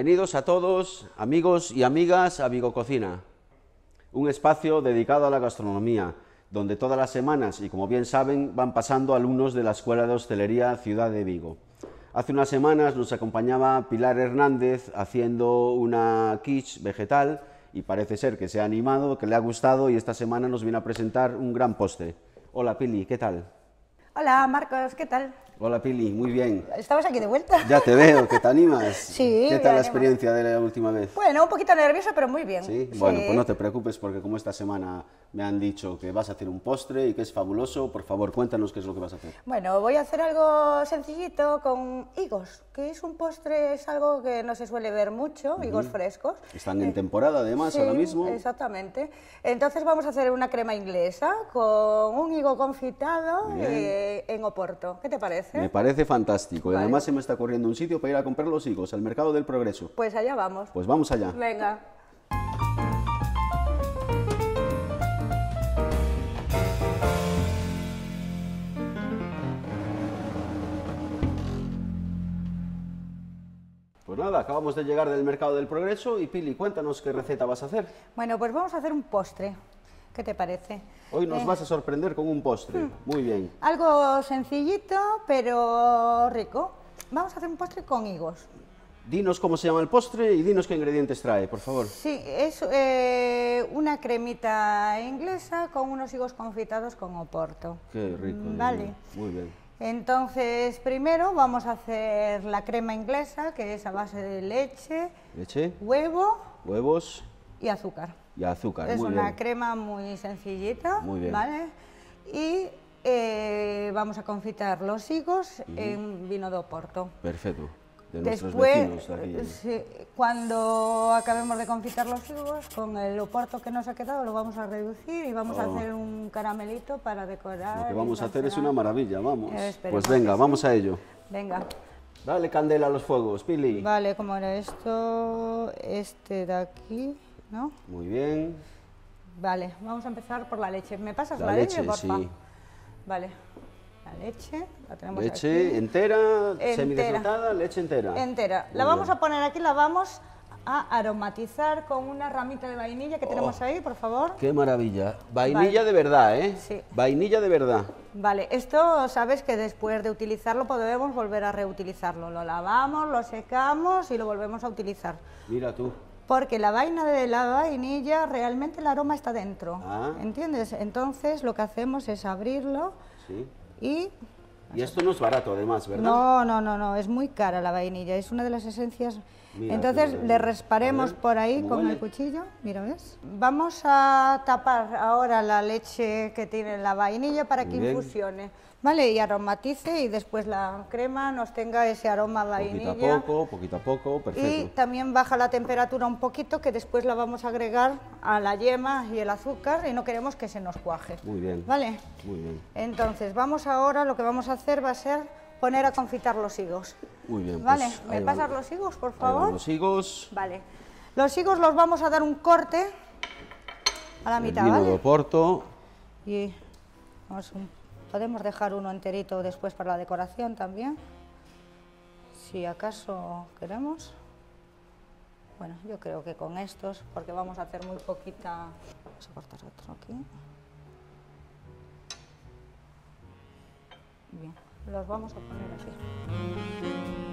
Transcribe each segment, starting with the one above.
Bienvenidos a todos, amigos y amigas, a Vigo Cocina, un espacio dedicado a la gastronomía, donde todas las semanas, y como bien saben, van pasando alumnos de la Escuela de Hostelería Ciudad de Vigo. Hace unas semanas nos acompañaba Pilar Hernández haciendo una quiche vegetal y parece ser que se ha animado, que le ha gustado y esta semana nos viene a presentar un gran postre. Hola Pili, ¿qué tal? Hola Marcos, ¿qué tal? Hola Pili, muy bien. ¿Estabas aquí de vuelta? Ya te veo, que te animas. Sí, ¿Qué tal la animo. experiencia de la última vez? Bueno, un poquito nerviosa, pero muy bien. Sí, bueno, pues no te preocupes porque como esta semana me han dicho que vas a hacer un postre y que es fabuloso, por favor cuéntanos qué es lo que vas a hacer. Bueno, voy a hacer algo sencillito con higos, que es un postre, es algo que no se suele ver mucho, higos frescos. Están en temporada además Sí, ahora mismo. Exactamente. Entonces vamos a hacer una crema inglesa con un higo confitado eh, en Oporto. ¿Qué te parece? Me parece fantástico y además se me está corriendo un sitio para ir a comprar los higos al Mercado del Progreso. Pues allá vamos. Pues vamos allá. Venga. Pues nada, acabamos de llegar del Mercado del Progreso y Pili, cuéntanos qué receta vas a hacer. Bueno, pues vamos a hacer un postre. ¿Qué te parece? Hoy nos Eh, vas a sorprender con un postre. Hmm. Muy bien. Algo sencillito, pero rico. Vamos a hacer un postre con higos. Dinos cómo se llama el postre y dinos qué ingredientes trae, por favor. Sí, es eh, una cremita inglesa con unos higos confitados con oporto. Qué rico. Mm, Vale. Muy bien. Entonces, primero vamos a hacer la crema inglesa, que es a base de leche, Leche, huevo huevos y azúcar. Y azúcar. es Muy una bien. crema muy sencillita, Muy bien. ¿vale? Y eh, vamos a confitar los higos en vino de oporto. Perfecto. De Después, de aquí. sí, cuando acabemos de confitar los higos, con el oporto que nos ha quedado lo vamos a reducir y vamos a Oh. hacer un caramelito para decorar. Lo que vamos a hacer es una maravilla, vamos. Eh, Pues venga, vamos a ello. Venga, Dale candela a los fuegos, Pili. vale, ¿cómo era esto? Este de aquí, ¿no? Muy bien. Vale, vamos a empezar por la leche. ¿Me pasas La la, leche, porfa? sí. Vale, la leche, la tenemos Leche aquí. entera, Entera. semidesnatada, leche entera. Entera. La vamos bien. a poner aquí, la vamos a aromatizar con una ramita de vainilla que tenemos ahí, por favor. Qué maravilla. Vainilla Vale. de verdad, ¿eh? Sí. Vainilla de verdad. Vale, esto sabes que después de utilizarlo podemos volver a reutilizarlo. Lo lavamos, lo secamos y lo volvemos a utilizar. Mira tú. Porque la vaina de la vainilla, realmente el aroma está dentro. Ah. ¿Entiendes? Entonces lo que hacemos es abrirlo Sí. y... Y esto no es barato además, ¿verdad? No, no, no, no, es muy cara la vainilla, es una de las esencias. Mira, Entonces le resparemos ver, por ahí ¿cómo con huele? el cuchillo, mira, ¿ves? Vamos a tapar ahora la leche que tiene la vainilla para que bien. infusione, ¿vale? Y aromatice y después la crema nos tenga ese aroma a Poquito vainilla. a poco, poquito a poco, Y perfecto. también baja la temperatura un poquito, que después la vamos a agregar a la yema y el azúcar y no queremos que se nos cuaje. Muy bien. ¿Vale? Muy bien. Entonces, vamos ahora, lo que vamos a hacer va a ser poner a confitar los higos. Muy bien. ¿Vale? pues ¿Me van- pasas los higos, por favor? los higos. Vale. Los higos los vamos a dar un corte a la el mitad, vino ¿vale? de Oporto. Y vamos un- podemos dejar uno enterito después para la decoración también, si acaso queremos. Bueno, yo creo que con estos, porque vamos a hacer muy poquita... Vamos a cortar otro aquí. Bien, los vamos a poner aquí.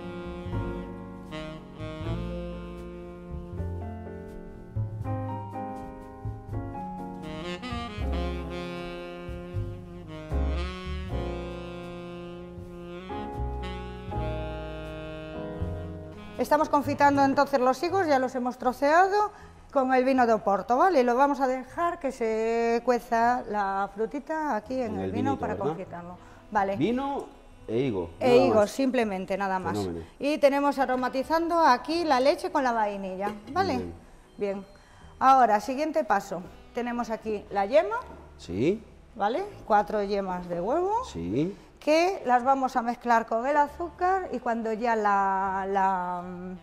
Estamos confitando entonces los higos, ya los hemos troceado con el vino de Oporto, ¿vale? Y lo vamos a dejar que se cueza la frutita aquí en el, el vino vinito, para ¿verdad? confitarlo. Vale. Vino e higo. E higos, más. simplemente, nada más. Fenómeno. Y tenemos aromatizando aquí la leche con la vainilla, ¿vale? bien. Bien. Ahora, siguiente paso. Tenemos aquí la yema, Sí, ¿vale? Cuatro yemas de huevo, sí. Que las vamos a mezclar con el azúcar y cuando ya la, la, mm,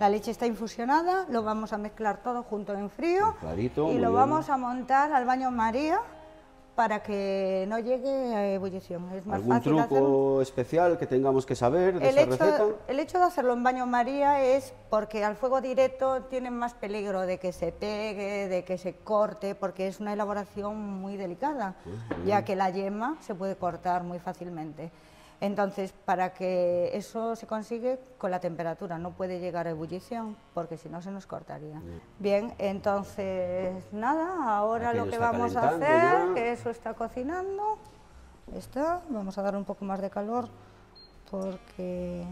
la leche está infusionada, lo vamos a mezclar todo junto en frío y lo bien. vamos a montar al baño María para que no llegue a ebullición. Es más ¿Algún fácil truco especial que tengamos que saber de El esa receta? hecho, el hecho de hacerlo en baño María es porque al fuego directo tiene más peligro de que se pegue, de que se corte, porque es una elaboración muy delicada, ya que la yema se puede cortar muy fácilmente. Entonces, para que eso se consigue con la temperatura, no puede llegar a ebullición, porque si no se nos cortaría. Bien, entonces, nada, ahora Aquello lo que vamos a hacer, ya. que eso está cocinando, está, vamos a dar un poco más de calor, porque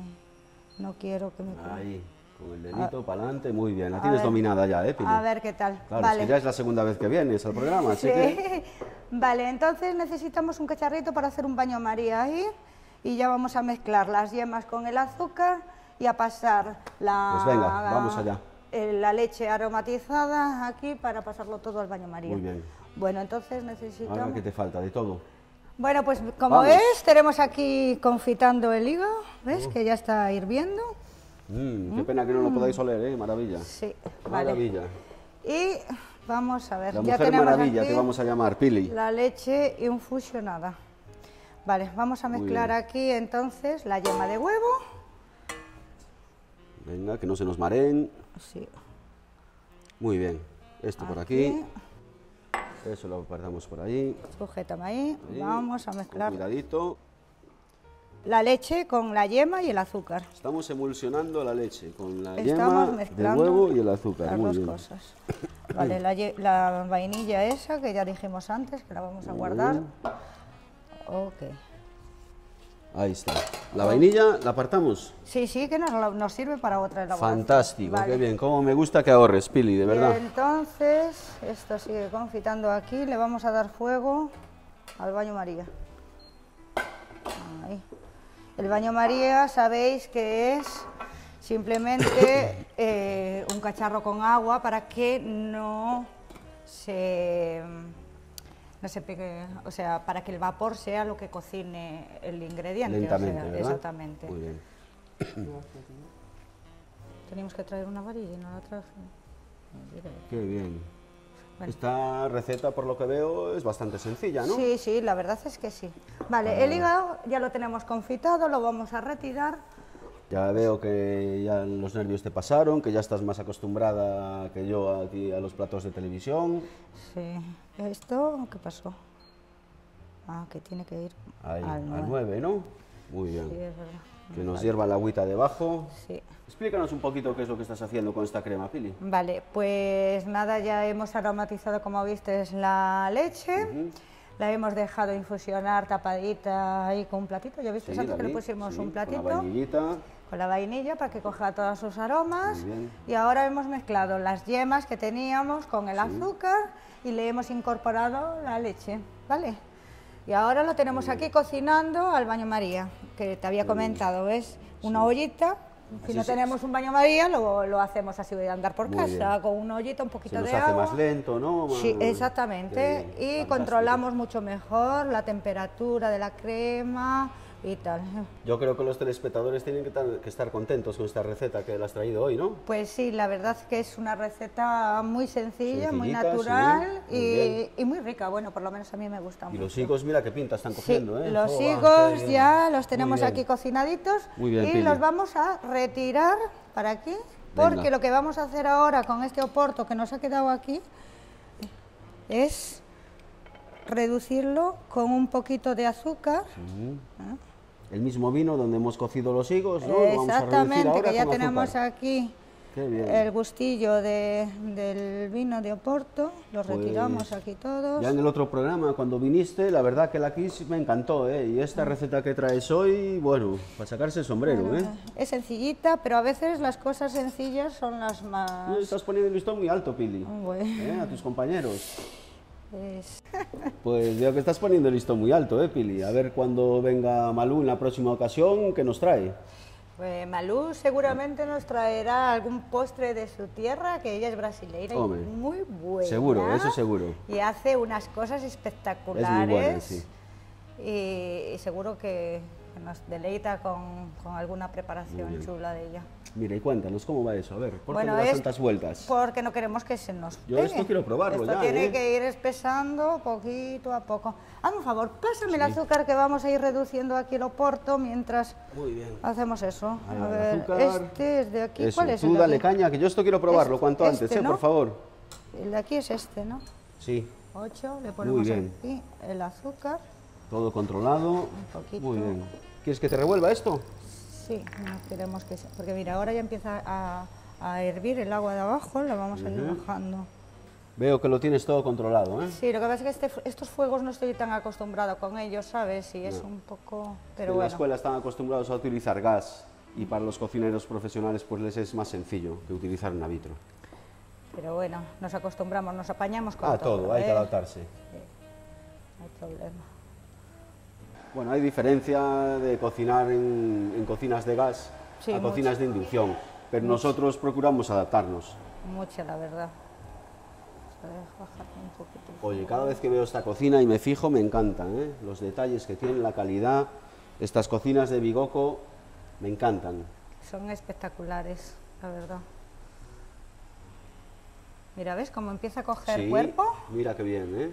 no quiero que me... Ahí, con el dedito para adelante, muy bien. La tienes ver. dominada ya, ¿eh, Pili? A ver qué tal. Claro, vale. es que ya es la segunda vez que vienes al programa, así que... Sí. Vale, entonces necesitamos un cacharrito para hacer un baño María ahí y ya vamos a mezclar las yemas con el azúcar y a pasar la, Pues venga, vamos allá. eh, la leche aromatizada aquí para pasarlo todo al baño María. Muy bien. Bueno, entonces necesitamos... Ahora, ¿qué te falta? De todo. Bueno, pues como Vamos. ves, tenemos aquí confitando el hígado. ¿ves? Que ya está hirviendo. Mm, qué pena que no lo podáis oler, ¿eh? Maravilla. Sí, vale. Maravilla. Y vamos a ver, La ya mujer tenemos maravilla aquí te vamos a llamar, Pili. la leche infusionada. Vale, vamos a mezclar bien. aquí entonces la yema de huevo. Venga, que no se nos mareen. Sí, Muy bien. Esto por aquí. Eso lo guardamos por ahí. sujétame ahí. Ahí, Vamos a con mezclar Cuidadito. la leche con la yema y el azúcar. Estamos emulsionando la leche con la Estamos yema, el huevo y el azúcar. Las Muy dos bien. cosas. Vale, la, la vainilla esa que ya dijimos antes, que la vamos a guardar. Ok. Ahí está. La vainilla la apartamos. Sí, sí, que nos, sirve para otra elaboración. Fantástico, Vale. qué bien. Cómo me gusta que ahorres, Pili, de verdad. Entonces, esto sigue confitando aquí, le vamos a dar fuego al baño María. Ahí. El baño María sabéis que es simplemente eh, un cacharro con agua para que no se, no se pegue, o sea, para que el vapor sea lo que cocine el ingrediente. o sea, Lentamente, ¿verdad? Exactamente. Muy bien. Teníamos que traer una varilla y no la traje. Qué bien. Bueno. Esta receta, por lo que veo, es bastante sencilla, ¿no? Sí, sí, la verdad es que sí. Vale, el hígado ya lo tenemos confitado, lo vamos a retirar. Ya veo que ya los nervios te pasaron, que ya estás más acostumbrada que yo aquí a los platos de televisión. Sí. ¿Esto qué pasó? Ah, que tiene que ir Ahí, al al nueve. 9, ¿no? Muy bien. Sí, es verdad. Que nos hierva la agüita debajo. Sí. Explícanos un poquito qué es lo que estás haciendo con esta crema, Pili. Vale, pues nada, ya hemos aromatizado, como viste, la leche. La hemos dejado infusionar tapadita ahí con un platito. ¿Ya viste Sí, antes que le pusimos sí, un platito? la vainillita. Con la vainilla para que coja todos sus aromas. Y ahora hemos mezclado las yemas que teníamos con el azúcar y le hemos incorporado la leche, ¿vale? Y ahora lo tenemos aquí cocinando al baño María, que te había comentado, ¿ves? Una ollita. Si Así no tenemos un baño María, lo, lo hacemos así de andar por casa, bien. con una ollita, un poquito Se nos de hace agua. más lento, ¿no? Sí, exactamente. Qué Y fantástico. controlamos mucho mejor la temperatura de la crema y tal. Yo creo que los telespectadores tienen que, tar- que estar contentos con esta receta que le has traído hoy, ¿no? Pues sí, la verdad es que es una receta muy sencilla, muy natural sí, muy y, y muy rica. Bueno, por lo menos a mí me gusta Y mucho. los higos, mira qué pinta están Sí, cogiendo, ¿eh? los Oh, higos ya los tenemos aquí cocinaditos Muy bien, y Pili. los vamos a retirar para aquí porque Venga. lo que vamos a hacer ahora con este oporto que nos ha quedado aquí es reducirlo con un poquito de azúcar. El mismo vino donde hemos cocido los higos, ¿no? Lo Exactamente, ahora que ya tenemos azúcar. aquí el gustillo de- del vino de Oporto, lo Pues, retiramos aquí todos. Ya en el otro programa, cuando viniste, la verdad que la Kiss me encantó, ¿eh? Y esta receta que traes hoy, bueno, para sacarse el sombrero, ¿eh? Es sencillita, pero a veces las cosas sencillas son las más... Estás poniendo el listón muy alto, Pili, Bueno, ¿eh? A tus compañeros. Es- Pues veo que estás poniendo el listón muy alto, ¿eh, Pili? A ver cuando venga Malú en la próxima ocasión, ¿qué nos trae? Pues Malú seguramente nos traerá algún postre de su tierra, que ella es brasileira Hombre, y muy buena. seguro, eso seguro. Y hace unas cosas espectaculares. sí. Y, y seguro que, nos deleita con, con alguna preparación chula de ella. Mira, y cuéntanos cómo va eso, a ver, ¿por Bueno, qué le das es tantas vueltas? Porque no queremos que se nos Yo pegue. esto quiero probarlo Esto ya, tiene ¿eh? que ir espesando poquito a poco. Hazme un favor, pásame el azúcar que vamos a ir reduciendo aquí el oporto mientras Muy bien. hacemos eso. Ahí a ver, azúcar. este es de aquí. Eso, ¿Cuál es tú el dale aquí? caña, que yo esto quiero probarlo Es- cuanto antes, este, ¿eh? ¿no? Por favor. El de aquí es este, ¿no? Sí, 8, le ponemos bien. aquí el azúcar. Todo controlado. Un poquito. Muy bien. ¿Quieres que te revuelva esto? Sí, no queremos que se... Porque mira, ahora ya empieza a, a hervir el agua de abajo, la vamos a ir bajando. Veo que lo tienes todo controlado, ¿eh? Sí, lo que pasa es que este- estos fuegos no estoy tan acostumbrado con ellos, ¿sabes? Y es un poco... Pero en la bueno, escuela están acostumbrados a utilizar gas y para los cocineros profesionales pues les es más sencillo que utilizar un vitro. pero bueno, nos acostumbramos, nos apañamos con Ah, todo, hay que ¿eh? adaptarse. No hay problema. Bueno, hay diferencia de cocinar en, en cocinas de gas Sí, a mucho. cocinas de inducción, pero nosotros procuramos adaptarnos. Mucha, la verdad. Un poquito. Oye, cada vez que veo esta cocina y me fijo, me encantan, ¿eh? Los detalles que tienen, la calidad. Estas cocinas de Bigoco me encantan. Son espectaculares, la verdad. Mira, ¿ves cómo empieza a coger Sí, cuerpo? Mira qué bien, ¿eh?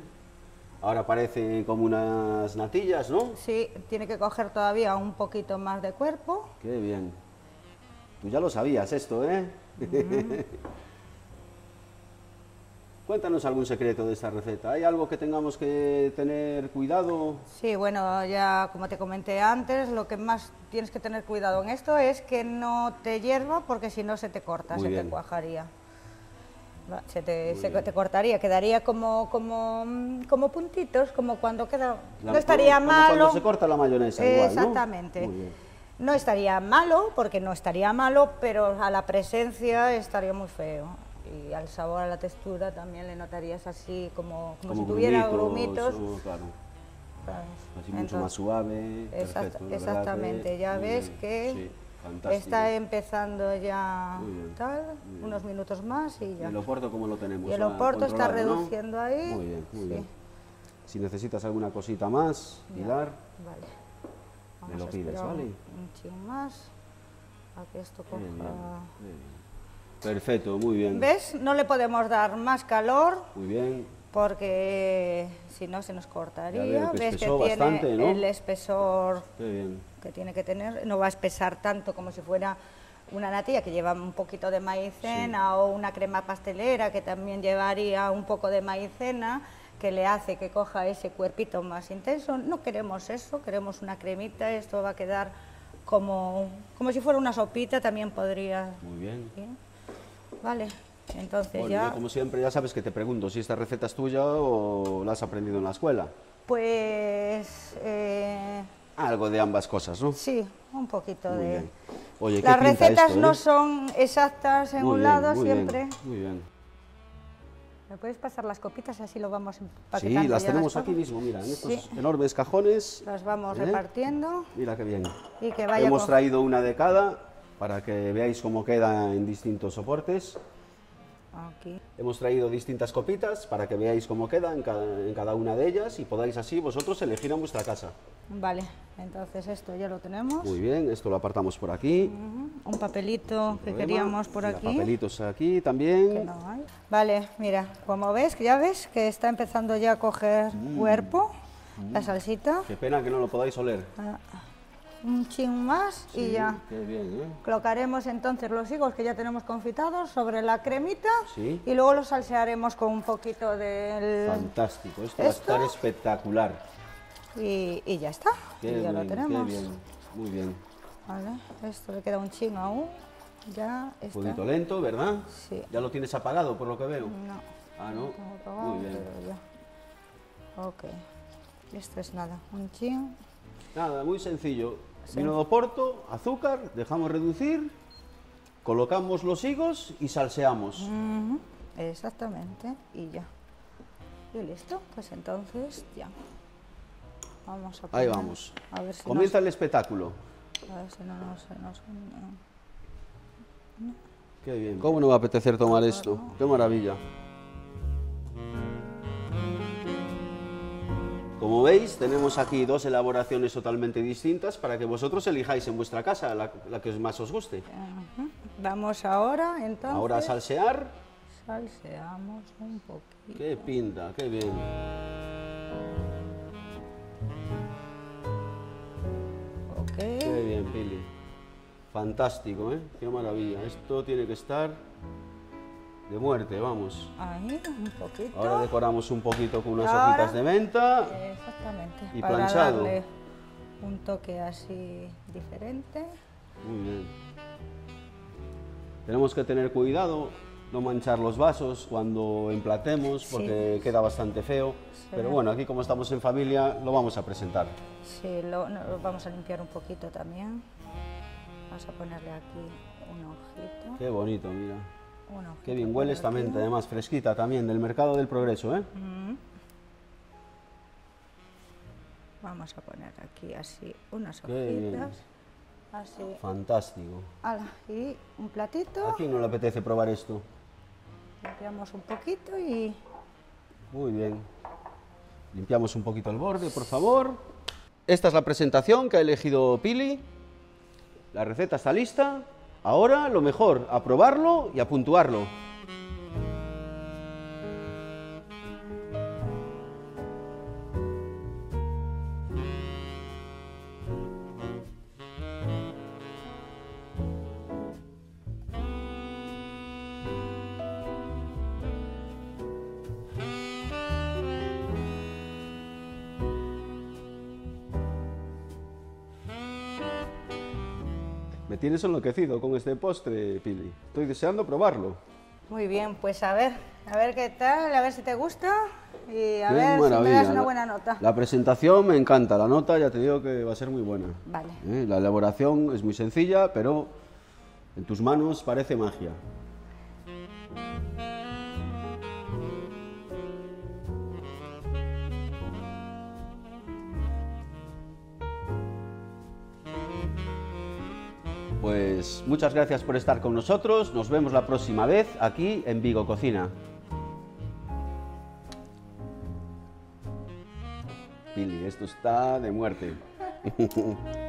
Ahora parecen como unas natillas, ¿no? Sí, tiene que coger todavía un poquito más de cuerpo. Qué bien. Tú ya lo sabías esto, ¿eh? Cuéntanos algún secreto de esta receta. ¿Hay algo que tengamos que tener cuidado? Sí, bueno, ya como te comenté antes, lo que más tienes que tener cuidado en esto es que no te hierva porque si no se te corta, Muy se bien. te cuajaría. Se, te, se te cortaría, quedaría como, como, como puntitos, como cuando queda... La- no estaría como malo. cuando se corta la mayonesa. Exactamente. No estaría malo, porque no estaría malo, pero a la presencia estaría muy feo. Y al sabor, a la textura también le notarías así como, como, si tuviera grumitos. oh, claro. ¿sabes? Así mucho Entonces, más suave. exact- perfecto, la verdad exactamente, ya ves bien. que Sí, fantástico. está empezando ya bien, tal, unos minutos más y ya. ¿Y el oporto cómo lo tenemos? Y el Ah, oporto está reduciendo ahí. Muy bien, muy Sí. bien. Si necesitas alguna cosita más, Pilar, Vale. Me lo pides, ¿vale? Un, chin más. A que esto coja. Bien, bien. Perfecto, muy bien. ¿Ves? No le podemos dar más calor Muy bien. porque si no se nos cortaría. Ya veo que ¿Ves que tiene bastante, ¿no? el espesor Qué bien. Que tiene que tener? No va a espesar tanto como si fuera una natilla que lleva un poquito de maicena o una crema pastelera que también llevaría un poco de maicena que le hace que coja ese cuerpito más intenso. No queremos eso, queremos una cremita, esto va a quedar como, como si fuera una sopita, también podría... Muy bien. Vale, entonces Bueno, ya... yo como siempre ya sabes que te pregunto si esta receta es tuya o la has aprendido en la escuela. Pues eh, Algo de ambas cosas, ¿no? sí, un poquito Muy de... bien. Oye, ¿qué Las recetas esto, no eh? son exactas en Muy un bien, lado muy bien, siempre. Muy bien. ¿Me puedes pasar las copitas? Así lo vamos Sí, empaquetando las ya tenemos aquí mismo, mira, en estos Sí. enormes cajones. Las vamos ¿Eh? repartiendo Mira qué bien. y que vaya... Hemos traído una de cada para que veáis cómo queda en distintos soportes. Aquí. Hemos traído distintas copitas para que veáis cómo queda en cada, en cada una de ellas y podáis así vosotros elegir en vuestra casa. Vale, entonces esto ya lo tenemos. Muy bien, esto lo apartamos por aquí. Un papelito que queríamos por Mira, aquí. Papelitos aquí que también. no hay. Vale, mira, como ves, ya ves que está empezando ya a coger Mm. cuerpo la salsita. Qué pena que no lo podáis oler. Ah, Un chin más y ya. Qué bien, ¿eh? Colocaremos entonces los higos que ya tenemos confitados sobre la cremita Sí. y luego los salsearemos con un poquito del... Fantástico, esto va a ¿Esto? estar espectacular. Y, y ya está, Qué y ya bien, lo tenemos. qué bien, muy bien. Vale, esto le queda un chin aún, ya está. Fueguito lento, ¿verdad? Sí. Ya lo tienes apagado por lo que veo. No, Ah, ¿no? apagado, Muy bien. ya. Ok, esto es nada, un chin. Nada, muy sencillo. Vino de Oporto, azúcar, dejamos reducir, colocamos los higos y salseamos. Exactamente, y ya. Y listo, pues entonces ya. Vamos a Ahí poner- vamos. A ver si Comienza el espectáculo. a ver si no nos, Qué bien. ¿Cómo no va a apetecer tomar esto? Qué maravilla. Como veis, tenemos aquí dos elaboraciones totalmente distintas para que vosotros elijáis en vuestra casa la, la que más os guste. Ajá. Vamos ahora, entonces... Ahora a salsear. Salseamos un poquito. Qué pinta, qué bien. Pili. Fantástico, ¿eh? Qué maravilla. Esto tiene que estar de muerte, vamos. Ahí, un poquito. Ahora decoramos un poquito con unas Ahora- hojitas de menta. Exactamente. Y para planchado. darle un toque así diferente. Muy bien. Tenemos que tener cuidado, no manchar los vasos cuando emplatemos, Sí. porque queda bastante feo. Pero bueno, aquí como estamos en familia, lo vamos a presentar. Sí, lo, vamos a limpiar un poquito también. Vamos a ponerle aquí un ojito. Qué bonito, mira. un ojito Qué bien huele esta menta, además fresquita también, del mercado del progreso, ¿eh? Mm. Vamos a poner aquí así unas hojitas. Así. Fantástico. Ala, y un platito. ¿A quién no le apetece probar esto? Limpiamos un poquito y Muy bien. Limpiamos un poquito el borde, por favor. Esta es la presentación que ha elegido Pili. La receta está lista. Ahora lo mejor, a probarlo y a puntuarlo. Tienes enloquecido con este postre, Pili. Estoy deseando probarlo. muy bien, pues a ver, a ver qué tal, a ver si te gusta y a Qué ver si me das una buena nota. La presentación me encanta, la nota ya te digo que va a ser muy buena. Vale. ¿eh? La elaboración es muy sencilla, pero en tus manos parece magia. Pues muchas gracias por estar con nosotros. Nos vemos la próxima vez aquí en Vigo Cocina. Pili, esto está de muerte.